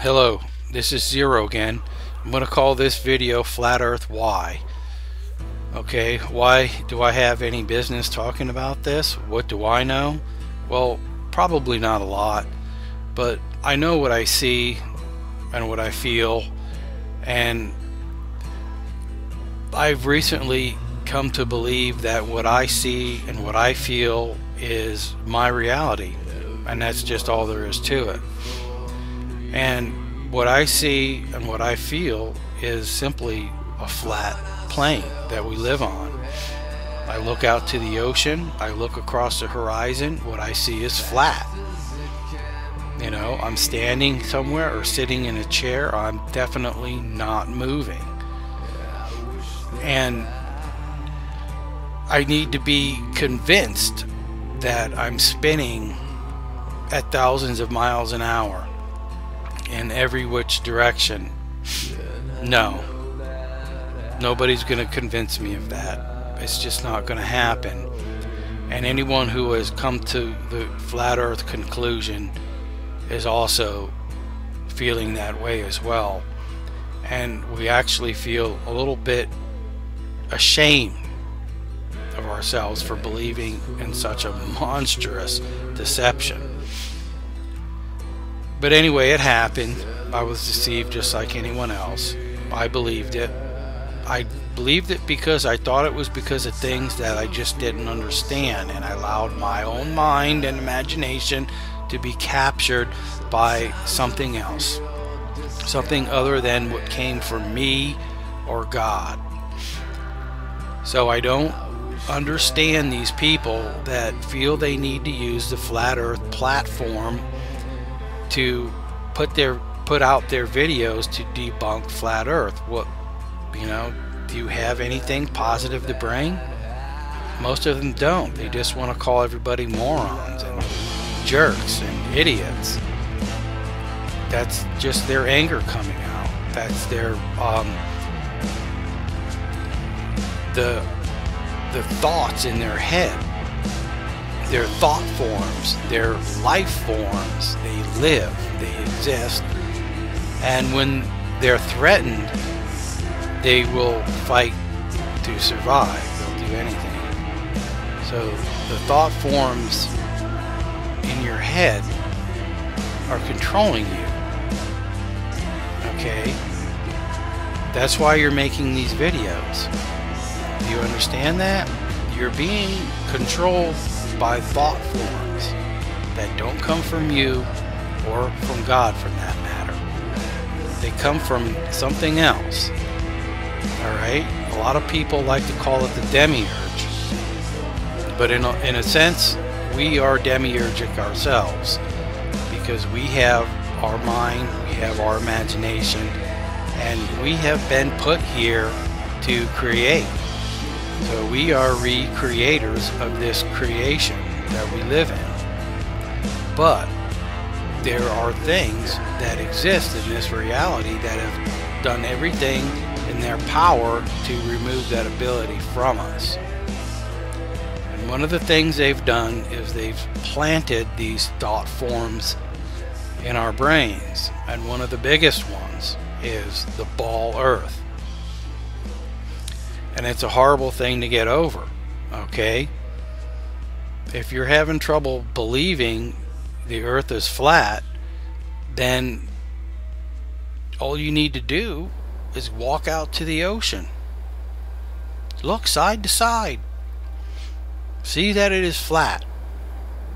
Hello, this is Zero again. I'm going to call this video Flat Earth Why. Okay, why do I have any business talking about this? What do I know? Well, probably not a lot, but I know what I see and what I feel, and I've recently come to believe that what I see and what I feel is my reality, and that's just all there is to it. And what I see and what I feel is simply a flat plane that we live on. I look out to the ocean, I look across the horizon, what I see is flat. You know, I'm standing somewhere or sitting in a chair, I'm definitely not moving. And I need to be convinced that I'm spinning at thousands of miles an hour in every which direction. No. Nobody's going to convince me of that. It's just not going to happen. And anyone who has come to the flat earth conclusion is also feeling that way as well. And we actually feel a little bit ashamed of ourselves for believing in such a monstrous deception. But anyway, it happened. I was deceived just like anyone else. I believed it. I believed it because I thought it was because of things that I just didn't understand, and I allowed my own mind and imagination to be captured by something else. Something other than what came from me or God. So I don't understand these people that feel they need to use the flat earth platform to put their put out their videos to debunk flat earth. What you know do you have anything positive to bring? Most of them don't. They just want to call everybody morons and jerks and idiots. That's just their anger coming out. That's their um, the the thoughts in their head, their thought forms, their life forms. They live, they exist, and when they're threatened, they will fight to survive. They'll do anything. So the thought forms in your head are controlling you. Okay? That's why you're making these videos. Do you understand that? You're being controlled by thought forms that don't come from you or from God for that matter. They come from something else. Alright? A lot of people like to call it the demiurge. But in a, in a sense, we are demiurgic ourselves because we have our mind, we have our imagination, and we have been put here to create. So we are recreators of this creation that we live in. But there are things that exist in this reality that have done everything in their power to remove that ability from us. And one of the things they've done is they've planted these thought forms in our brains. And one of the biggest ones is the ball earth and it's a horrible thing to get over okay? If you're having trouble believing the earth is flat then all you need to do is walk out to the ocean. Look side to side. See that it is flat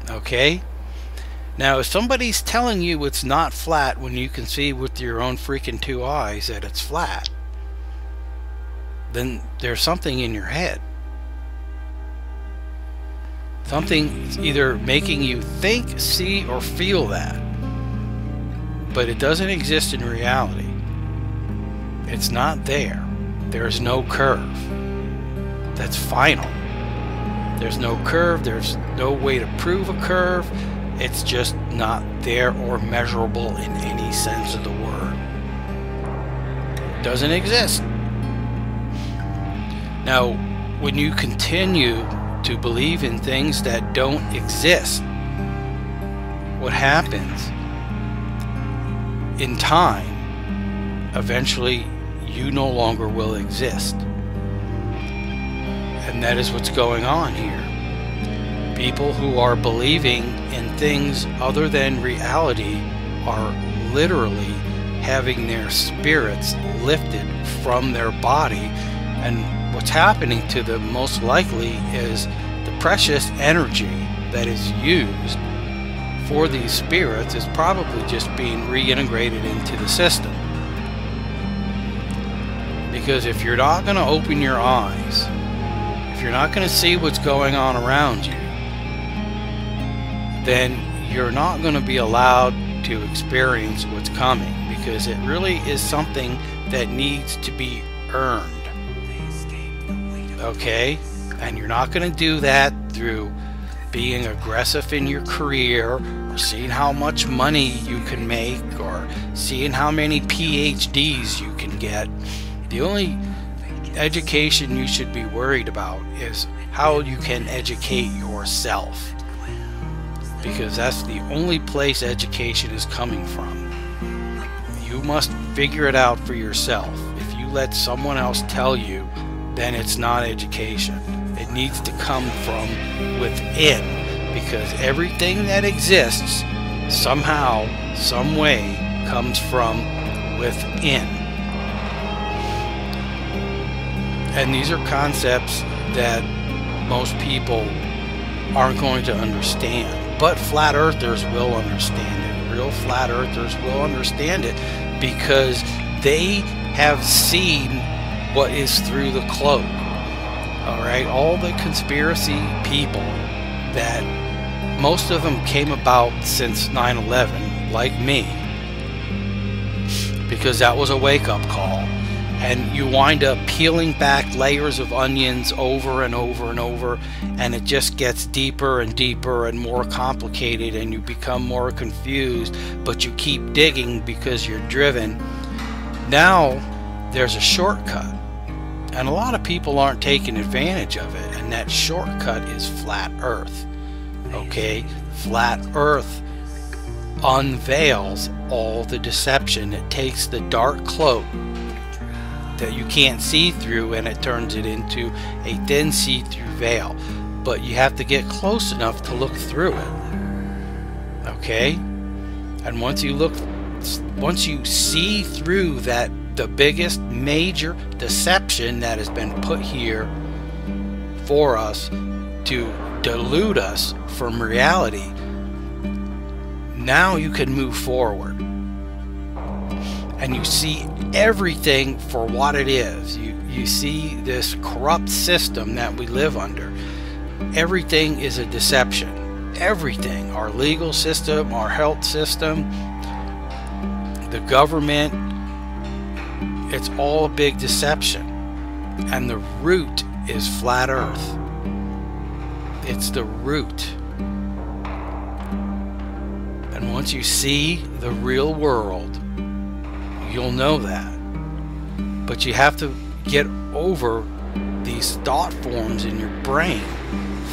okay? Now if somebody's telling you it's not flat when you can see with your own freaking two eyes that it's flat then there's something in your head. Something either making you think, see, or feel that. But it doesn't exist in reality. It's not there. There's no curve. That's final. There's no curve. There's no way to prove a curve. It's just not there or measurable in any sense of the word. It doesn't exist. Now, when you continue to believe in things that don't exist, what happens in time, eventually you no longer will exist. And that is what's going on here. People who are believing in things other than reality are literally having their spirits lifted from their body. And what's happening to them most likely is the precious energy that is used for these spirits is probably just being reintegrated into the system. Because if you're not going to open your eyes, if you're not going to see what's going on around you, then you're not going to be allowed to experience what's coming because it really is something that needs to be earned. Okay? And you're not going to do that through being aggressive in your career or seeing how much money you can make or seeing how many PhDs you can get. The only education you should be worried about is how you can educate yourself. Because that's the only place education is coming from. You must figure it out for yourself. If you let someone else tell you, then it's not education. It needs to come from within because everything that exists somehow, some way comes from within. And these are concepts that most people aren't going to understand. But flat earthers will understand it. Real flat earthers will understand it because they have seen what is through the cloak. Alright, all the conspiracy people that most of them came about since 9 11, like me, because that was a wake up call. And you wind up peeling back layers of onions over and over and over and it just gets deeper and deeper and more complicated and you become more confused but you keep digging because you're driven. Now there's a shortcut and a lot of people aren't taking advantage of it and that shortcut is flat earth okay? Flat earth unveils all the deception. It takes the dark cloak that you can't see through and it turns it into a thin see-through veil. But you have to get close enough to look through it okay? And once you look once you see through that the biggest major deception that has been put here for us to delude us from reality now you can move forward and you see everything for what it is. You, you see this corrupt system that we live under. Everything is a deception. Everything. Our legal system, our health system, the government, it's all a big deception. And the root is flat earth. It's the root. And once you see the real world, you'll know that. But you have to get over these thought forms in your brain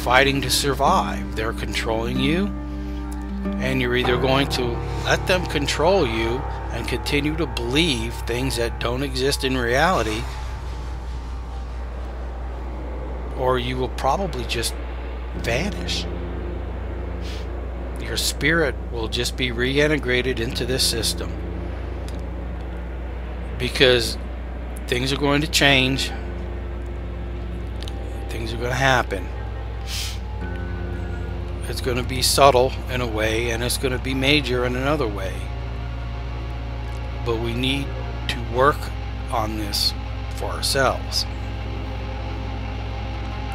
fighting to survive. They're controlling you, and you're either going to let them control you and continue to believe things that don't exist in reality, or you will probably just vanish. Your spirit will just be reintegrated into this system because things are going to change. Things are going to happen. It's going to be subtle in a way, and it's going to be major in another way. But we need to work on this for ourselves.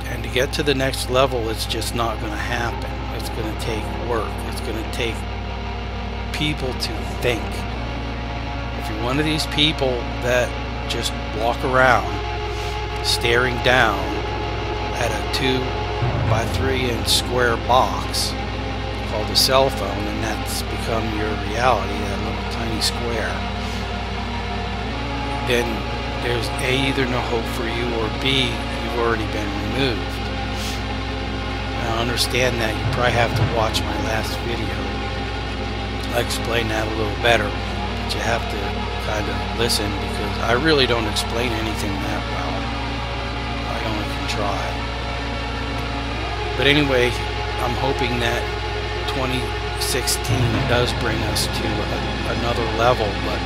And to get to the next level, it's just not going to happen. It's going to take work. It's going to take people to think if you're one of these people that just walk around staring down at a two by three inch square box called a cell phone and that's become your reality, that little tiny square, then there's A, either no hope for you, or B, you've already been removed. Now understand that you probably have to watch my last video. I'll explain that a little better but you have to kind of listen because I really don't explain anything that well. I only can try. But anyway, I'm hoping that 2016 does bring us to a, another level, but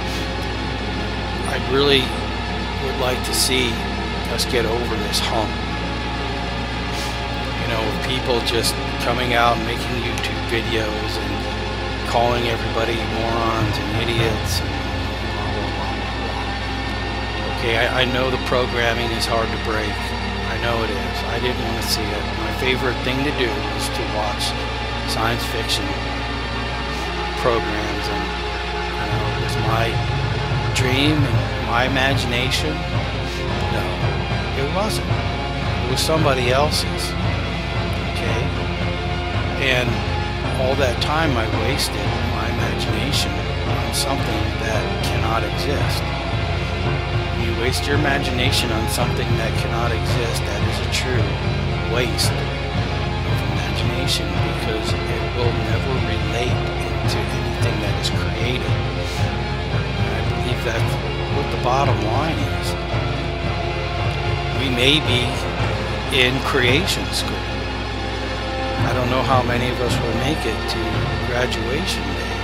I really would like to see us get over this hump. You know, people just coming out and making YouTube videos and calling everybody morons and idiots. Okay, I, I know the programming is hard to break. I know it is. I didn't want to see it. My favorite thing to do is to watch science fiction programs and you know, it was my dream and my imagination. No, it wasn't. It was somebody else's. Okay? And all that time I wasted my imagination on something that cannot exist. You waste your imagination on something that cannot exist, that is a true waste of imagination because it will never relate into anything that is created. I believe that's what the bottom line is. We may be in creation school. I don't know how many of us will make it to graduation day,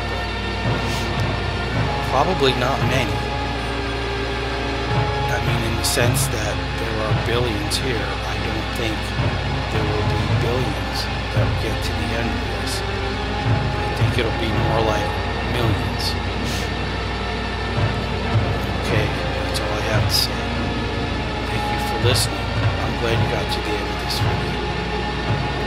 but probably not many. Mean, in the sense that there are billions here, I don't think there will be billions that will get to the end of this. I think it'll be more like millions. Okay, that's all I have to say. Thank you for listening. I'm glad you got to the end of this video.